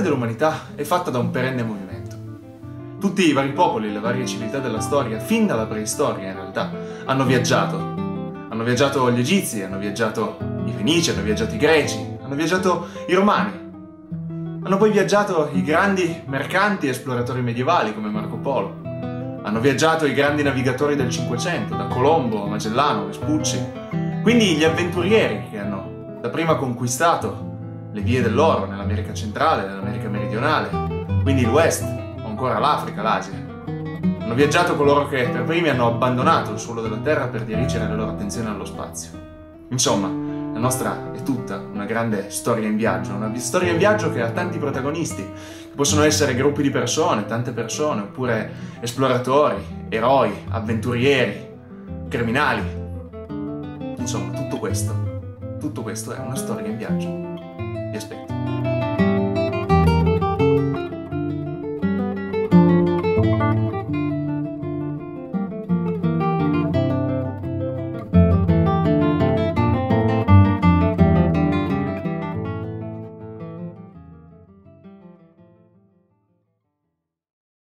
dell'umanità è fatta da un perenne movimento. Tutti i vari popoli, le varie civiltà della storia, fin dalla preistoria in realtà, hanno viaggiato. Hanno viaggiato gli egizi, hanno viaggiato i fenici, hanno viaggiato i greci, hanno viaggiato i romani. Hanno poi viaggiato i grandi mercanti e esploratori medievali come Marco Polo. Hanno viaggiato i grandi navigatori del Cinquecento, da Colombo a Magellano, Vespucci. Quindi gli avventurieri che hanno dapprima conquistato le vie dell'oro nell'America centrale, nell'America meridionale, quindi il o ancora l'Africa, l'Asia. Hanno viaggiato coloro che per primi hanno abbandonato il suolo della Terra per dirigere la loro attenzione allo spazio. Insomma, la nostra è tutta una grande storia in viaggio, una storia in viaggio che ha tanti protagonisti, che possono essere gruppi di persone, tante persone, oppure esploratori, eroi, avventurieri, criminali. Insomma, tutto questo, tutto questo è una storia in viaggio. respecto.